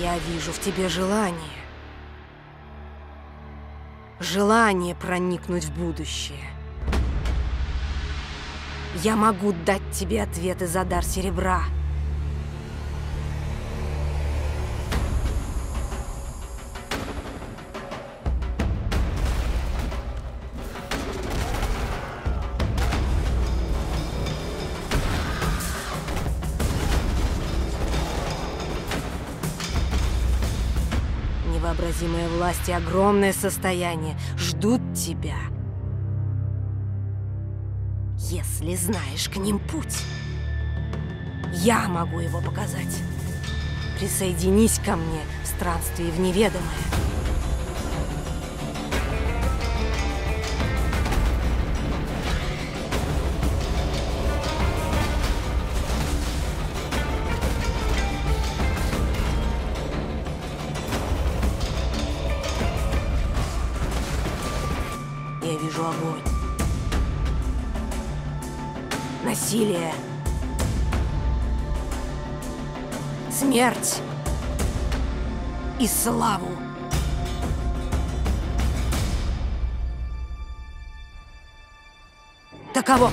Я вижу в тебе желание. Желание проникнуть в будущее. Я могу дать тебе ответы за дар серебра. Невообразимая власть и огромное состояние ждут тебя. Если знаешь к ним путь, я могу его показать. Присоединись ко мне в странстве в неведомое. Я вижу огонь. Насилие. Смерть. И славу. Таково.